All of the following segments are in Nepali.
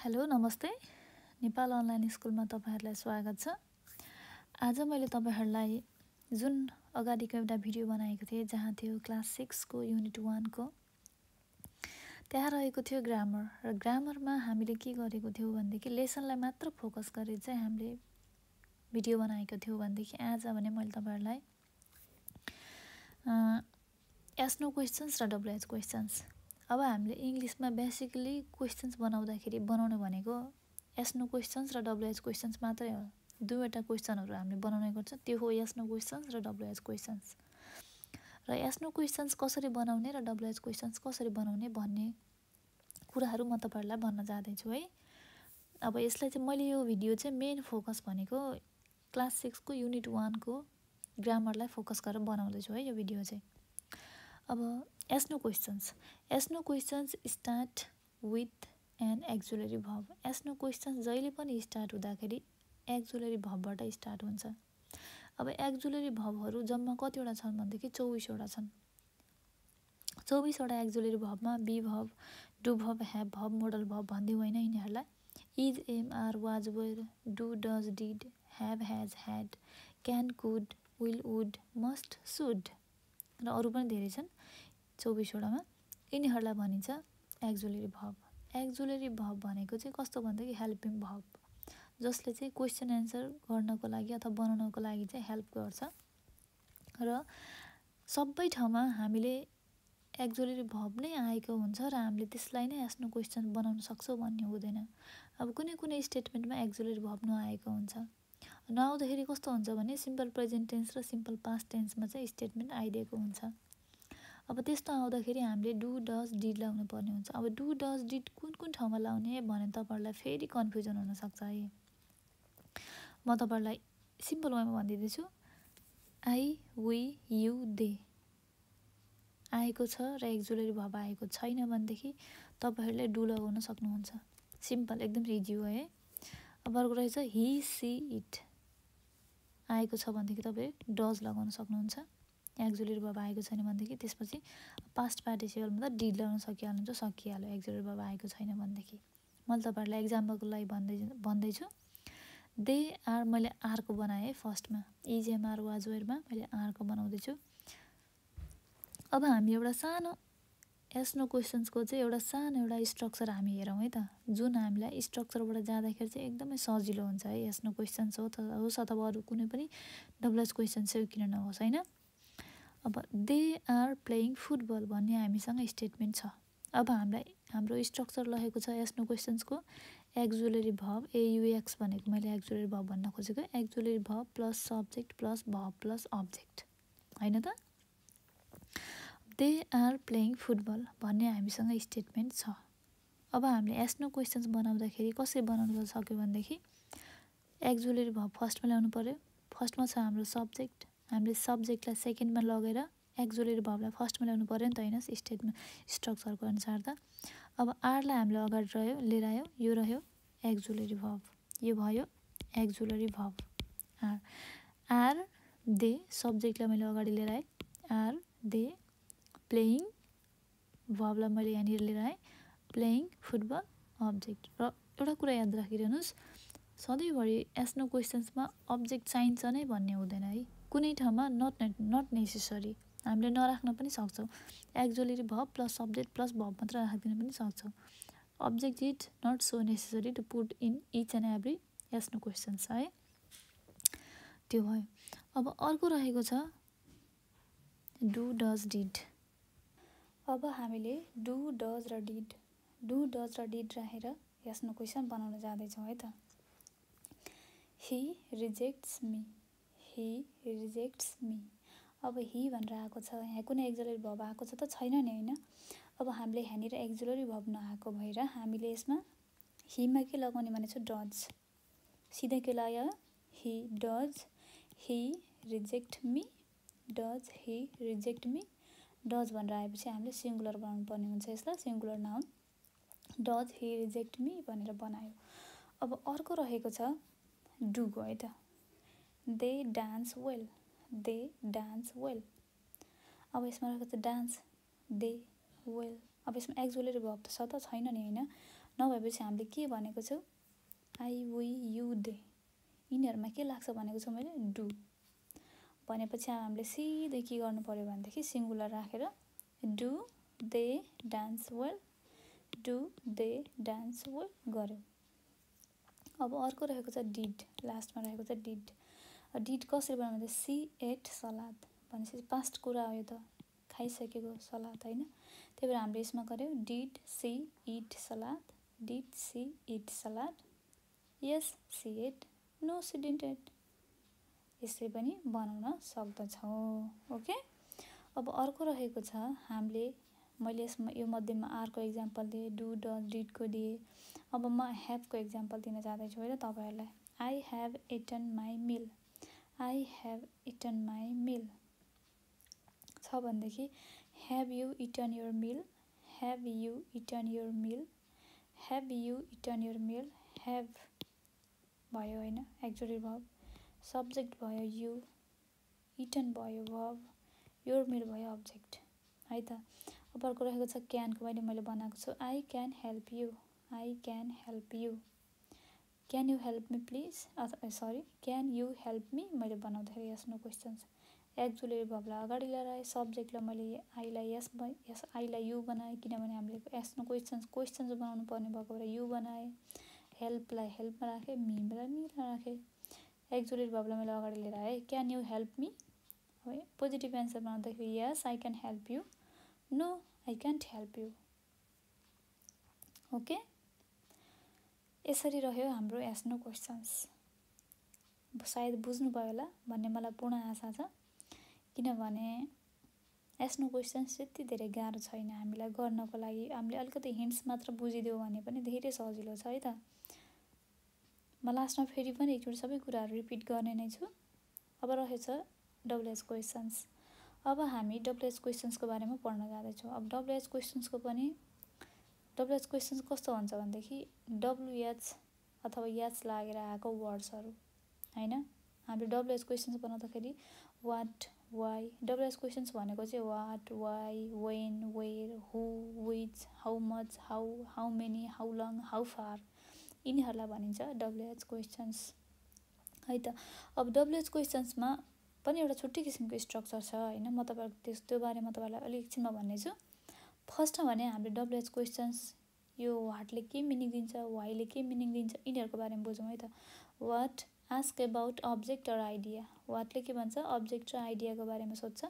हेलो नमस्ते। नेपाल अनलाइन स्कुलमा तपाईँहरूलाई स्वागत छ। आज मैले तपाईँहरूलाई जुन अगाडिको एउटा भिडियो बनाएको थिएँ जहाँ थियो क्लास सिक्सको युनिट वानको त्यहाँ रहेको थियो ग्रामर। र ग्रामरमा हामीले के गरेको थियौँ भनेदेखि लेसनलाई मात्र फोकस गरेर चाहिँ हामीले भिडियो बनाएको थियौँ भनेदेखि आज भने मैले तपाईँहरूलाई एसनो क्वेसन्स र डब्लुएच क्वेसन्स अब हामीले इङ्ग्लिसमा बेसिकली क्वेसन्स बनाउँदाखेरि बनाउने भनेको एसनो क्वेसन्स र डब्लुएच क्वेसन्स मात्रै हो। दुईवटा क्वेसनहरू हामीले बनाउने गर्छ। त्यो हो एसनो क्वेसन्स र डब्लुएच क्वेसन्स र एसनो क्वेसन्स कसरी बनाउने र डब्लुएच क्वेसन्स कसरी बनाउने भन्ने कुराहरू म तपाईँहरूलाई भन्न जाँदैछु है। अब यसलाई चाहिँ मैले यो भिडियो चाहिँ मेन फोकस भनेको क्लास सिक्सको युनिट वानको ग्रामरलाई फोकस गरेर बनाउँदैछु है यो भिडियो चाहिँ। अब yes no questions yes no questions start with an auxiliary verb yes no questions जहिले पनि स्टार्ट हुँदाखेरि एक्जुलरी भबबाट स्टार्ट हुन्छ। अब एक्जुलरी भबहरू जम्मा कतिवटा छन् भनेदेखि चौबिसवटा छन्। चौबिसवटा auxiliary भबमा be verb do verb have verb modal verb भन्दै होइन यिनीहरूलाई। Is am are was were do does did have has had can could will would must should र अरू पनि धेरै छन्। चौबिसवटामा यिनीहरूलाई भनिन्छ एक्जुलरी भब। एक्जुलरी भब भनेको चाहिँ कस्तो भन्दाखेरि हेल्पिङ भब। जसले चाहिँ क्वेसन एन्सर गर्नको लागि अथवा बनाउनको लागि चाहिँ हेल्प गर्छ। र सबै ठाउँमा हामीले एक्जुलरी भब नै आएको हुन्छ र हामीले त्यसलाई नै आफ्नो क्वेसन बनाउन सक्छौँ भन्ने हुँदैन। अब कुनै कुनै स्टेटमेन्टमा एक्जुलरी भब नआएको हुन्छ। नआउँदाखेरि कस्तो हुन्छ भने सिम्पल प्रेजेन्ट टेन्स र सिम्पल पास्ट टेन्समा चाहिँ स्टेटमेन्ट आइदिएको हुन्छ। अब त्यस्तो आउँदाखेरि हामीले डु डज डिड लाउनु पर्ने हुन्छ। अब डु डज डिड कुन कुन ठाउँमा लाउने भने तपाईँहरूलाई फेरि कन्फ्युजन हुनसक्छ है। म तपाईँहरूलाई सिम्पल वेमा भनिदिँदैछु। I we you they. आएको छ र एक्जुलरी भब आएको छैन भनेदेखि तपाईँहरूले डु लगाउन सक्नुहुन्छ। सिम्पल एकदम इजी हो है। अब अर्को रहेछ हि सी इट। आएको छ भनेदेखि तपाईँ डज लगाउन सक्नुहुन्छ। एक्जुलरी बाबा आएको छैन भनेदेखि त्यसपछि पास्ट पार्टिसिपलमा त डिड लगाउन सकिहाल्नुहुन्छ सकिहाल्यो। एक्जुलरी बाबा आएको छैन भनेदेखि। मैले तपाईँहरूलाई एक्जाम्पलको लागि भन्दै भन्दैछु दे आर मैले आरको बनाएँ है फर्स्टमा इजिएमआर वाजवेयरमा मैले आरको बनाउँदैछु अब हामी एउटा सानो एस्नो क्वेसन्सको चाहिँ एउटा सानो एउटा स्ट्रक्चर हामी हेरौँ है त। जुन हामीलाई स्ट्रक्चरबाट जाँदाखेरि चाहिँ एकदमै सजिलो हुन्छ है। एस्नो क्वेसन्स हो होस् अथवा अरू कुनै पनि डब्लुएस क्वेसन्स चाहिँ किन नहोस् होइन? अब दे आर प्लेइङ फुटबल भन्ने हामीसँग स्टेटमेन्ट छ। अब हामीलाई हाम्रो स्ट्रक्चर रहेको छ एस्नो क्वेसन्सको एक्जुलरी भब एयुएक्स भनेको मैले एक्जुलरी भब भन्न खोजेको। Auxiliary verb plus subject plus verb plus object होइन त? दे आर प्लेइङ फुटबल भन्ने हामीसँग स्टेटमेन्ट छ। अब हामीले एस्नो क्वेसन्स बनाउँदाखेरि कसरी बनाउनु सक्यो भनेदेखि एक्जुलरी भब फर्स्टमा ल्याउनु पऱ्यो फर्स्टमा छ हाम्रो सब्जेक्ट हामीले सब्जेक्टलाई सेकेन्डमा लगेर एक्जुलरी भबलाई फर्स्टमा ल्याउनु पऱ्यो नि त होइन स्टेटमा स्ट्रक्चरको अनुसार त। अब आरलाई हामीले अगाडि रह्यो लिएर आयो यो रह्यो एक्जुलरी भब यो भयो auxiliary verb are are they सब्जेक्टलाई मैले अगाडि लिएर आएँ आर दे प्लेइङ भबलाई मैले यहाँनिर लिएर आएँ प्लेइङ फुटबल अब्जेक्ट। र एउटा कुरा याद राखिरहनुहोस् सधैँभरि एस्नो क्वेसन्समा अब्जेक्ट चाहिन्छ नै भन्ने हुँदैन है। कुनै ठाउँमा नट नट नेसेसरी हामीले नराख्न पनि सक्छौँ। Auxiliary verb plus subject plus verb मात्र राखिदिन पनि सक्छौँ। Object it not so necessary to put in each and every yes no questions है। त्यो भयो। अब अर्को रहेको छ डु डज डिड अब हामीले डु डज र डिड डु डज र डिड राखेर यसमा क्वेसन बनाउन जाँदैछौँ है त। He rejects me he rejects me अब हि भनेर आएको छ यहाँ कुनै एक्जुलरी भब आएको छ त छैन नि होइन? अब हामीले यहाँनिर एक्जुलरी भब नआएको भएर हामीले यसमा हिमा के लगाउने भने चाहिँ डज सिधै के लाग्यो? He does he reject me does he reject me does भनेर आएपछि हामीले सिङ्गुलर बनाउनु पर्ने हुन्छ यसलाई। Singular noun does he reject me भनेर बनायो। अब अर्को रहेको छ है त they dance well they dance well अब यसमा रहेको छ डान्स दे वेल अब यसमा एक्जुलरी भब त छ त छैन नि होइन? नभएपछि हामीले के भनेको छौँ? आई वी यु दे यिनीहरूमा के लाग्छ भनेको छु मैले? डु भनेपछि हामीले सिधै के गर्नु पऱ्यो भनेदेखि सिङ्गुलर राखेर do they dance well do they dance well गऱ्यो अब अर्को रहेको छ डिड लास्टमा रहेको छ डिड। डिड कसरी बनाउनु भने सी एट सलाद। भनेपछि पास्ट कुरा हो यो त। खाइसकेको सलाद होइन? त्यही भएर हामीले यसमा गऱ्यौँ did she eat salad. Did she eat salad. Yes she ate. No she didn't ate. यसरी पनि बनाउन सक्दछौँ ओके? अब अर्को रहेको छ हामीले मैले यसमा यो मध्येमा आरको इक्जाम्पल दिएँ डु ड डिडको दिएँ। अब म हेभको इक्जाम्पल दिन जाँदैछु है तपाईँहरूलाई। I have eaten my meal I have eaten my meal छ भनेदेखि have you eaten your meal have you eaten your meal have you eaten your meal have भयो होइन एक्चुअली भब सब्जेक्ट भयो यु इटन भयो भब योर मिल भयो अब्जेक्ट है त? अब अर्को रहेको छ क्यानको मैले मैले बनाएको छु। I can help you I can help you can you help me please sorry can you help me मैले बनाउँदाखेरि यस नो क्वेसन्स एक्जुलेरी भबलाई अगाडि ल्याएर सब्जेक्टलाई मैले आईलाई यस यस आईलाई यु बनाएँ किनभने हामीले यस नो क्वेसन्स क्वेसन्स बनाउनु पर्ने भएको भएर यु बनाएँ। हेल्पलाई हेल्पमा राखेँ मीलाई मीमा राखेँ। एक्जुलेरी भबलाई मैले अगाडि लिएर आएँ क्यान यु हेल्प मी है पोजिटिभ एन्सर बनाउँदाखेरि yes I can help you no I can't help you okay यसरी रह्यो हाम्रो एस्नो क्वेसन्स सायद बुझ्नुभयो होला भन्ने मलाई पूर्ण आशा छ। किनभने एस्नो क्वेसन्स त्यति धेरै गाह्रो छैन हामीलाई गर्नको लागि। हामीले अलिकति हिन्ट्स मात्र बुझिदियो भने पनि धेरै सजिलो छ है त। म लास्टमा फेरि पनि एकचोटि सबै कुराहरू रिपिट गर्ने नै छु। अब रहेछ डब्लुएस क्वेसन्स अब हामी डब्लुएच क्वेसन्सको बारेमा पढ्न जाँदैछौँ। अब डब्लुएच क्वेसन्सको पनि डब्लुएच क्वेसन्स कस्तो हुन्छ भनेदेखि डब्लुएच अथवा एच लागेर आएको वर्ड्सहरू होइन? हामीले डब्लुएच क्वेसन्स बनाउँदाखेरि वाट वाइ डब्लुएच क्वेसन्स भनेको चाहिँ what why when where who which how much how how many how long how far यिनीहरूलाई भनिन्छ डब्लुएच क्वेसन्स है त? अब डब्लुएच क्वेसन्समा पनि एउटा छुट्टै किसिमको स्ट्रक्चर छ होइन? म तपाईँहरूको त्यस त्यो बारेमा तपाईँलाई अलिक एकछिनमा भन्नेछु। फर्स्टमा भने हामीले डब्लुएच क्वेसन्स यो वाटले के मिनिङ दिन्छ वाइले के मिनिङ दिन्छ यिनीहरूको बारेमा बुझौँ है त। वाट आस्क एबाउट अब्जेक्ट र आइडिया वाटले के भन्छ? अब्जेक्ट र आइडियाको बारेमा सोध्छ।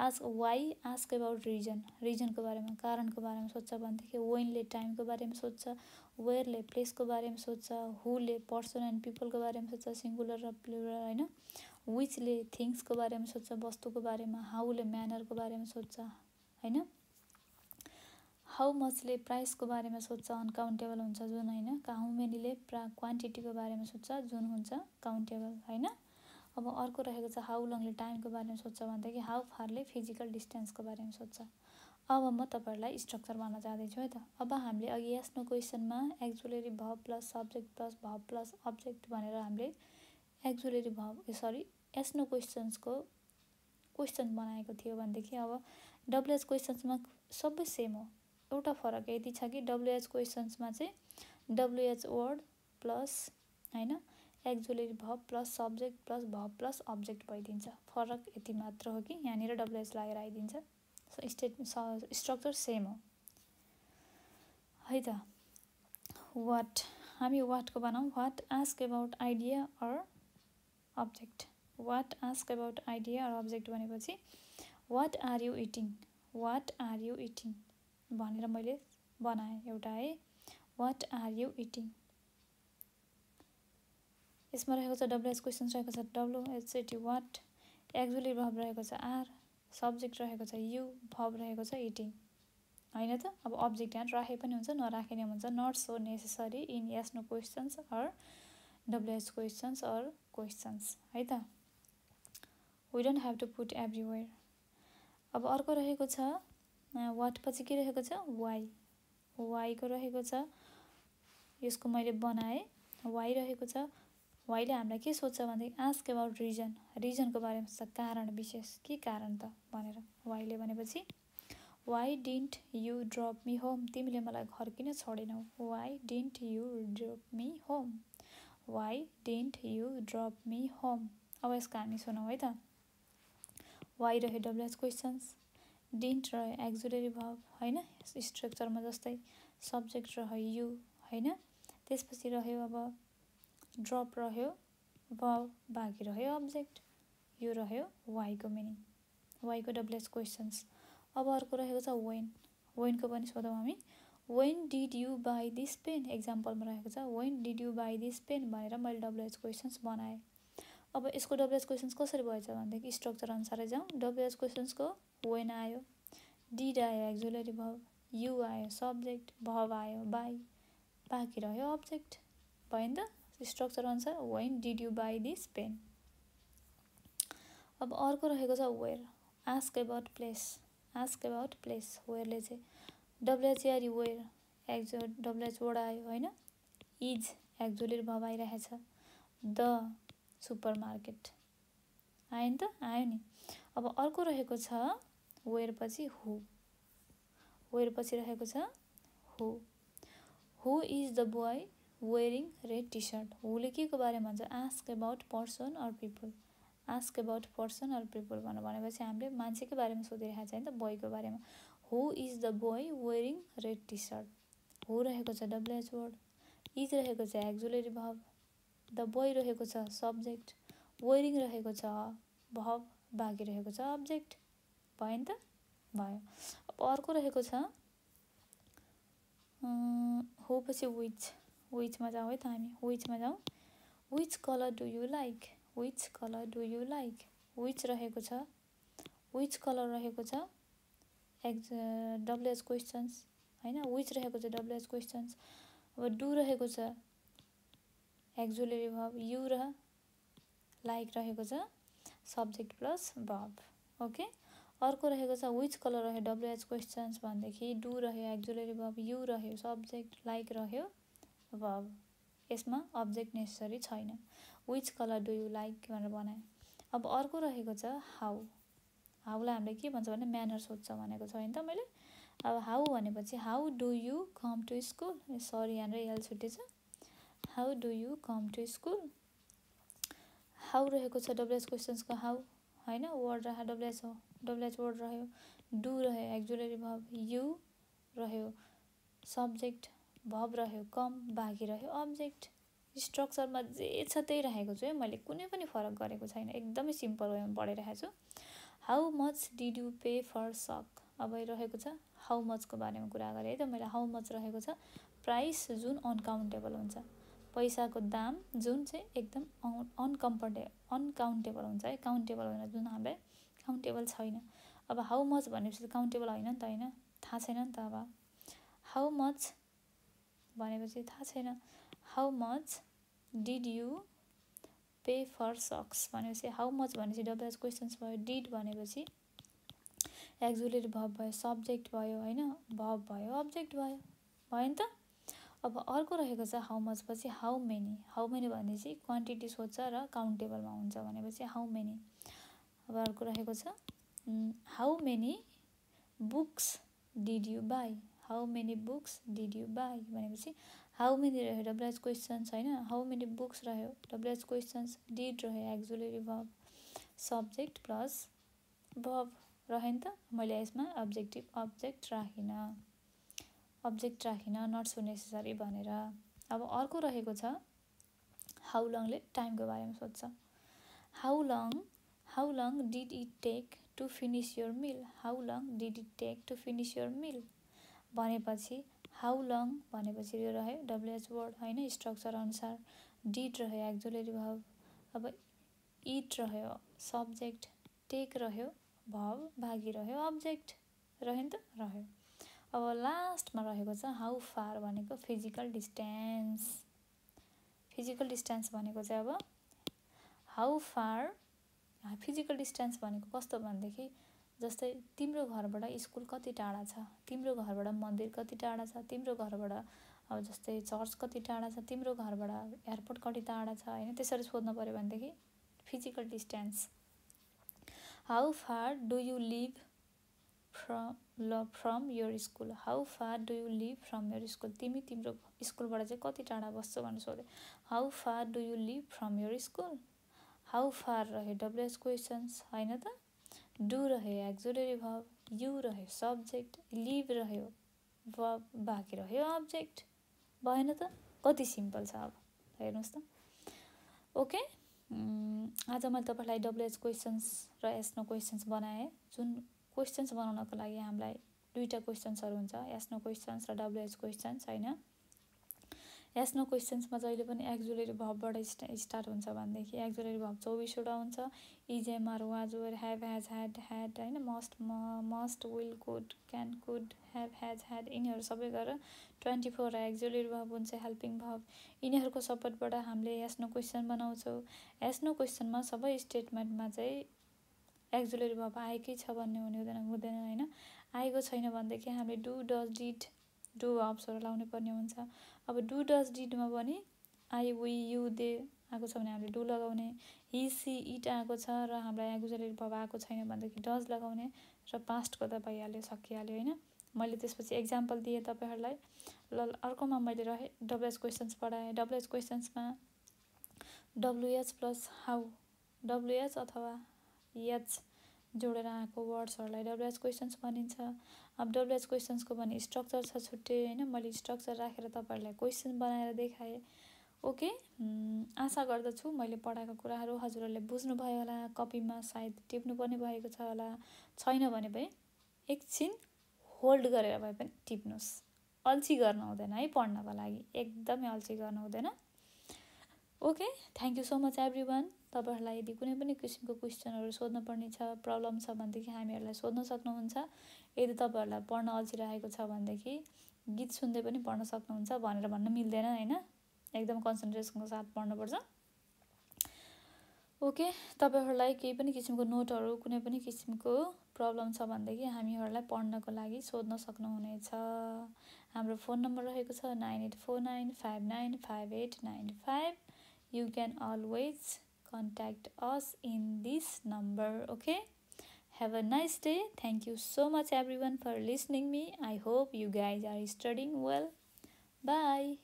Ask why ask about reason रिजनको बारेमा कारणको बारेमा सोध्छ भनेदेखि वेनले टाइमको बारेमा सोध्छ। वेयरले प्लेसको बारेमा सोध्छ। हुले पर्सन एन्ड पिपलको बारेमा सोध्छ। सिङ्गुलर र प्लुरल होइन? विचले थिङ्सको बारेमा सोध्छ वस्तुको बारेमा हाउले म्यानरको बारेमा सोध्छ होइन? हाउ मचले प्राइसको बारेमा सोध्छ अनकाउन्टेबल हुन्छ जुन होइन? हाउ मेनीले प्रा क्वान्टिटीको बारेमा सोध्छ जुन हुन्छ काउन्टेबल होइन? अब अर्को रहेको छ हाउ लङले टाइमको बारेमा सोध्छ भनेदेखि हाउ फारले फिजिकल डिस्टेन्सको बारेमा सोध्छ। अब म तपाईँहरूलाई स्ट्रक्चर भन्न जाँदैछु है त। अब हामीले अघि यस्तो क्वेसनमा auxiliary V plus subject plus V plus object भनेर हामीले auxiliary verb sorry yes no क्वेसन्सको question बनाएको थियो भनेदेखि अब डब्लुएच क्वेसन्समा सबै सेम हो। एउटा फरक यति छ कि डब्लुएच क्वेसन्समा चाहिँ डब्लुएच वर्ड प्लस होइन auxiliary verb plus subject plus verb plus object भइदिन्छ। फरक यति मात्र हो कि यहाँनिर डब्लुएच लागेर आइदिन्छ। स्टेट स्ट्रक्चर सेम हो। है त। वाट हामी वाटको बनाऊँ? What ask about idea or object what ask about idea or object भनेपछि what are you eating what are you eating भनेर मैले बनाएँ एउटा है। वाट आर यु इटिङ यसमा रहेको छ डब्लुएच क्वेसन रहेको छ डब्लुएचएटी वाट एक्जुली भब रहेको छ आर सब्जेक्ट रहेको छ यु भब रहेको छ इटिङ होइन त? अब अब्जेक्ट यहाँ राखे पनि हुन्छ नराखे पनि हुन्छ। Not so necessary in yes no questions or WH questions or questions है त? We don't have to put everywhere अब अर्को रहेको छ वाट पछि के रहेको छ? वाइ वाइको रहेको छ? यसको मैले बनाएँ। वाइ रहेको छ? वाइले हामीलाई के सोध्छ भनेदेखि आस्क एबाउट रिजन रिजनको बारेमा सोध्छ कारण विशेष। के कारण त भनेर। वाइले भनेपछि why didn't you drop me home तिमीले मलाई घर किन छोडेनौ? Why didn't you drop me home why didn't you drop me home अब यसको हामी सुनौँ है त। वाइ रह्यो डब्लुएच क्वेसन्स डिन्ट रह्यो एक्जुलरी भब होइन? स्ट्रक्चरमा जस्तै सब्जेक्ट रह्यो यु होइन? त्यसपछि रह्यो अब ड्रप रह्यो भब बाँकी रह्यो अब्जेक्ट यो रह्यो वाइको मिनिङ वाइको डब्लुएच क्वेसन्स अब अर्को रहेको छ वेन वेनको पनि सोधौँ हामी। When did you buy this pen एक्जाम्पलमा रहेको छ when did you buy this pen भनेर मैले डब्लुएच क्वेसन्स बनाएँ। अब यसको डब्लुएच क्वेसन्स कसरी भएछ भनेदेखि स्ट्रक्चर अनुसारै जाउँ। डब्लुएच क्वेसन्सको वेन आयो डिड आयो एक्जुलरी भव यु आयो सब्जेक्ट भव आयो बाई बाँकी रह्यो अब्जेक्ट भयो नि त? स्ट्रक्चर अनुसार when did you buy this pen अब अर्को रहेको छ where ask about place ask about place वेयरले चाहिँ। W H R E where exo WH word आयो होइन? इज एक्जुलरी भव आइरहेछ। द सुपर मार्केट आयो नि त आयो नि। अब अर्को रहेको छ वेयर पछि हु। वेयर पछि रहेको छ who. Who is the boy wearing red T shirt हुले के को बारेमा भन्छ? Ask about person or people ask about person or people भनेर भनेपछि हामीले मान्छेकै बारेमा सोधिरहेको छ नि त बोयको बारेमा। Who is the boy wearing red T shirt who रहेको छ डब्लुएच वर्ड इज रहेको छ एक्जुलरी भब द बोय रहेको छ सब्जेक्ट वेयरिङ रहेको छ भब बाँकी रहेको छ अब्जेक्ट भयो नि त? भयो। अब अर्को रहेको छ हो पछि विच विचमा जाउँ है त हामी। विचमा जाउँ which colour do you like which colour do you like which रहेको छ विच कलर रहेको छ? एक्ज डब्लुएच क्वेसन्स होइन? विच रहेको छ डब्लुएच क्वेसन्स अब डु रहेको छ एक्जुलरी भब यु र लाइक रहेको छ सब्जेक्ट प्लस भब ओके अर्को रहेको छ विच कलर रह्यो डब्लुएच क्वेसन्स भनेदेखि डु रह्यो एक्जुलरी भब यु रह्यो सब्जेक्ट लाइक रह्यो भब यसमा अब्जेक्ट नेसेसरी छैन। Which colour do you like भनेर बनाएँ अब अर्को रहेको छ हाउ हाउलाई हामीले के भन्छ भने म्यानर सोध्छ भनेको छ होइन त मैले? अब हाउ भनेपछि how do you come to school sorry यहाँनिर L छुट्टेछ how do you come to school how रहेको छ डब्लुएच क्वेसन्सको हाउ होइन वर्ड रह्यो डब्लुएच हो डब्लुएच वर्ड रह्यो डु रह्यो एक्जुलरी भब यु रह्यो सब्जेक्ट भब रह्यो कम बाँकी रह्यो अब्जेक्ट स्ट्रक्चरमा जे छ त्यही राखेको छु है मैले कुनै पनि फरक गरेको छैन एकदमै सिम्पल वेमा पढिरहेको छु। How much did you pay for socks अब रहेको छ हाउ मचको बारेमा कुरा गरेँ है त मैले हाउ मच रहेको छ प्राइस जुन अनकाउन्टेबल हुन्छ। पैसाको दाम जुन चाहिँ एकदम अनकम्फर्टे अनकाउन्टेबल हुन्छ है। काउन्टेबल होइन जुन हामीलाई काउन्टेबल छैन। अब हाउ मच भनेपछि काउन्टेबल होइन नि त होइन। थाहा छैन नि त अब। हाउ मच भनेपछि थाहा छैन। How much did you pay for socks भनेपछि हाउ मच भनेपछि डब्लुएच क्वेसन्स भयो। डिड भनेपछि एक्जुलेट भब भयो सब्जेक्ट भयो होइन? भब भयो अब्जेक्ट भयो। भयो नि त। अब अर्को रहेको छ हाउ मच पछि हाउ मेनी हाउ मेनी भनेपछि क्वान्टिटी सोध्छ र काउन्टेबलमा हुन्छ भनेपछि हाउ मेनी अब अर्को रहेको छ how many books did you buy how many books did you buy भनेपछि हाउ मेनी रह्यो डब्लुएच क्वेसन्स होइन? हाउ मेनी बुक्स रह्यो? डब्लुएच क्वेसन्स डिड रह्यो auxiliary verb subject plus verb रह्यो नि त? मैले यसमा अब्जेक्टिभ अब्जेक्ट राखिनँ। अब्जेक्ट राखिनँ नट सो नेसेसरी भनेर। अब अर्को रहेको छ हाउ लङले टाइमको बारेमा सोध्छ। How long how long did it take to finish your meal how long did it take to finish your meal भनेपछि हाउ लङ भनेपछि यो रह्यो डब्लुएच वर्ड होइन? स्ट्रक्चर अनुसार डिड रह्यो एक्जुलरी भब अब इट रह्यो सब्जेक्ट टेक रह्यो भब भागी रह्यो अब्जेक्ट रह्यो नि त रह्यो अब लास्टमा रहेको छ हाउ फार भनेको फिजिकल डिस्टेन्स फिजिकल डिस्टेन्स भनेको चाहिँ अब हाउ फार फिजिकल डिस्टेन्स भनेको कस्तो भनेदेखि जस्तै तिम्रो घरबाट स्कुल कति टाढा छ तिम्रो घरबाट मन्दिर कति टाढा छ तिम्रो घरबाट अब जस्तै चर्च कति टाढा छ तिम्रो घरबाट एयरपोर्ट कति टाढा छ होइन त्यसरी सोध्नु पऱ्यो भनेदेखि physical distance how far do you live from from your school how far do you live from your school तिमी तिम्रो स्कुलबाट चाहिँ कति टाढा बस्छौ भनेर सोधेँ। How far do you live from your school how far रह्यो डब्लुएस क्वेसन्स होइन त? डु रह्यो एक्जोरेरी भब यु रह्यो सब्जेक्ट लिभ रह्यो भब बाँकी रह्यो अब्जेक्ट भएन त? कति सिम्पल छ अब। हेर्नुहोस् त। ओके आज मैले तपाईँलाई डब्लुएच क्वेसन्स र एसनो क्वेसन्स बनाएँ। जुन क्वेसन्स बनाउनको लागि हामीलाई दुईवटा क्वेसन्सहरू हुन्छ। एसनो क्वेसन्स र डब्लुएच क्वेसन्स होइन? एसनो क्वेसन्समा जहिले पनि एक्जुलरी भबबाट स्टा स्टार्ट हुन्छ भनेदेखि एक्जुलरी भब चौबिसवटा हुन्छ। Is am are was were have has had had होइन? मस्ट म must will could can could have has had यिनीहरू सबै गरेर ट्वेन्टी फोर एक्जुलरी भब हुन्छ हेल्पिङ भब यिनीहरूको सपोर्टबाट हामीले एसनो क्वेसन बनाउँछौँ। एसनो क्वेसनमा सबै स्टेटमेन्टमा चाहिँ एक्जुलरी भब आएकै छ भन्ने हुने हुँदैन हुँदैन होइन। आएको छैन भनेदेखि हामीले डु डज डिड डु हब्सहरू लाउनु पर्ने हुन्छ। अब डु डज डिडमा पनि आई वी यु दे आएको छ भने हामीले डु लगाउने। हि सी इट आएको छ र हामीलाई गुजरेर भब आएको छैन भनेदेखि डज लगाउने र पास्टको त भइहाल्यो सकिहाल्यो होइन। मैले त्यसपछि एक्जाम्पल दिएँ तपाईँहरूलाई। ल अर्कोमा मैले रहेँ डब्लुएच क्वेसन्स पढाएँ। डब्लुएच क्वेसन्समा डब्लुएच प्लस हाउ डब्लुएच अथवा एच जोडेर आएको वर्ड्सहरूलाई डब्लुएच क्वेसन्स भनिन्छ। अब डब्लुएच क्वेसन्सको भने स्ट्रक्चर छ छुट्टै होइन? मैले स्ट्रक्चर राखेर तपाईँहरूलाई क्वेसन बनाएर देखाएँ। ओके आशा गर्दछु मैले पढाएको कुराहरू हजुरहरूले बुझ्नुभयो होला कपीमा सायद टिप्नुपर्ने भएको छ होला। छैन भने पनि एकछिन होल्ड गरेर भए पनि टिप्नुहोस्। अल्छी गर्नु हुँदैन है पढ्नको लागि। एकदमै अल्छी गर्नु हुँदैन। Okay thank you so much everyone तपाईँहरूलाई यदि कुनै पनि किसिमको क्वेसनहरू सोध्नुपर्ने छ प्रब्लम छ भनेदेखि हामीहरूलाई सोध्न सक्नुहुन्छ। यदि तपाईँहरूलाई पढ्न अल्छिरहेको छ भनेदेखि गीत सुन्दै पनि पढ्न सक्नुहुन्छ भनेर भन्न मिल्दैन होइन? एकदम कन्सन्ट्रेसनको साथ पढ्नुपर्छ। ओके तपाईँहरूलाई केही पनि किसिमको नोटहरू कुनै पनि किसिमको प्रब्लम छ भनेदेखि हामीहरूलाई पढ्नको लागि सोध्न सक्नुहुनेछ। हाम्रो फोन नम्बर रहेको छ nine eight four nine five nine five eight nine five. You can always contact us in this number okay? Have a nice day. Thank you so much everyone for listening me. I hope you guys are studying well. Bye